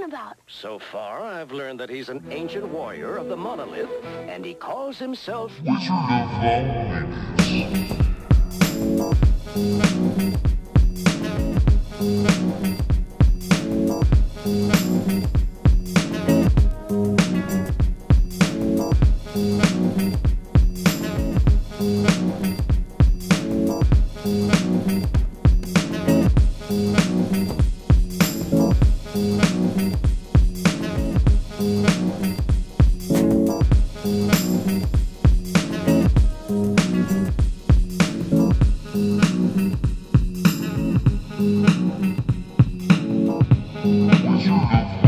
talking about? So far, I've learned that he's an ancient warrior of the monolith, and he calls himself Wizard of Loneliness. Wizard of